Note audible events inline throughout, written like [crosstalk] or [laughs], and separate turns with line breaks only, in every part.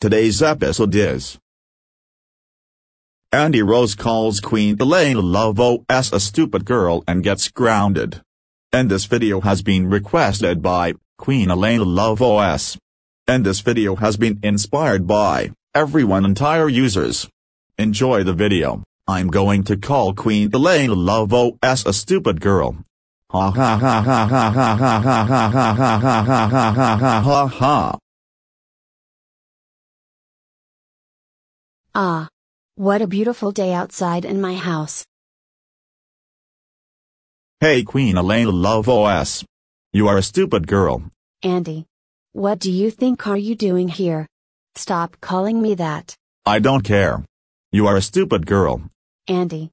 Today's episode is Andy Rose calls Queen Elena Love OS a stupid girl and gets grounded. And this video has been requested by Queen Elena Love OS. And this video has been inspired by everyone entire users. Enjoy the video. I'm going to call Queen Elena Love OS a stupid girl. Ha ha ha ha ha ha ha ha ha ha ha ha ha ha ha ha.
Ah. What a beautiful day outside in my house.
Hey Queen Elena Love OS. You are a stupid girl.
Andy. What do you think are you doing here? Stop calling me that.
I don't care. You are a stupid girl.
Andy.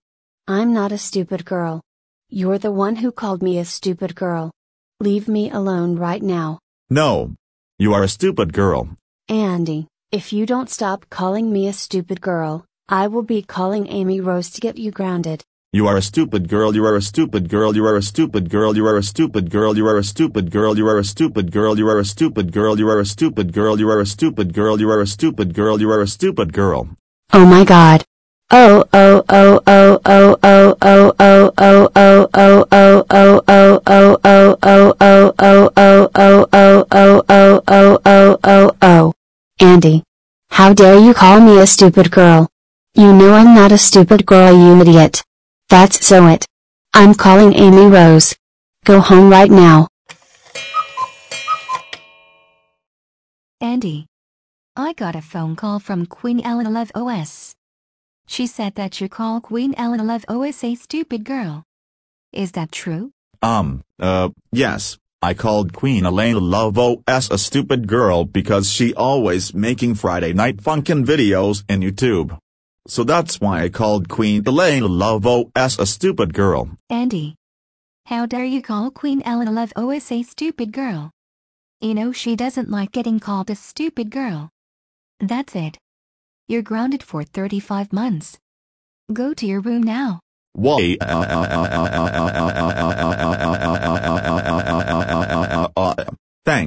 I'm not a stupid girl. You're the one who called me a stupid girl. Leave me alone right now.
No. You are a stupid girl.
Andy, if you don't stop calling me a stupid girl, I will be calling Amy Rose to get you grounded.
You are a stupid girl, you are a stupid girl, you are a stupid girl, you are a stupid girl, you are a stupid girl, you are a stupid girl, you are a stupid girl, you are a stupid girl, you are a stupid girl, you are a stupid girl, you are a stupid girl.
Oh my god. Oh oh oh oh oh oh oh oh oh oh oh oh oh oh oh Andy. How dare you call me a stupid girl? You know I'm not a stupid girl you idiot. That's so it. I'm calling Amy Rose. Go home right now.
Andy. I got a phone call from Queen Elena Love OS. She said that you call Queen Elena Love OS a stupid girl. Is that true?
Um, uh, yes. I called Queen Elena Love OS a stupid girl because she always making Friday night funkin' videos in YouTube. So that's why I called Queen Elena Love OS a stupid girl.
Andy. How dare you call Queen Elena Love OS a stupid girl? You know she doesn't like getting called a stupid girl. That's it. You're grounded for 35 months. Go to your room now.
Why? [laughs]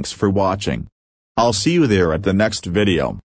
Thanks for watching. I'll see you there at the next video.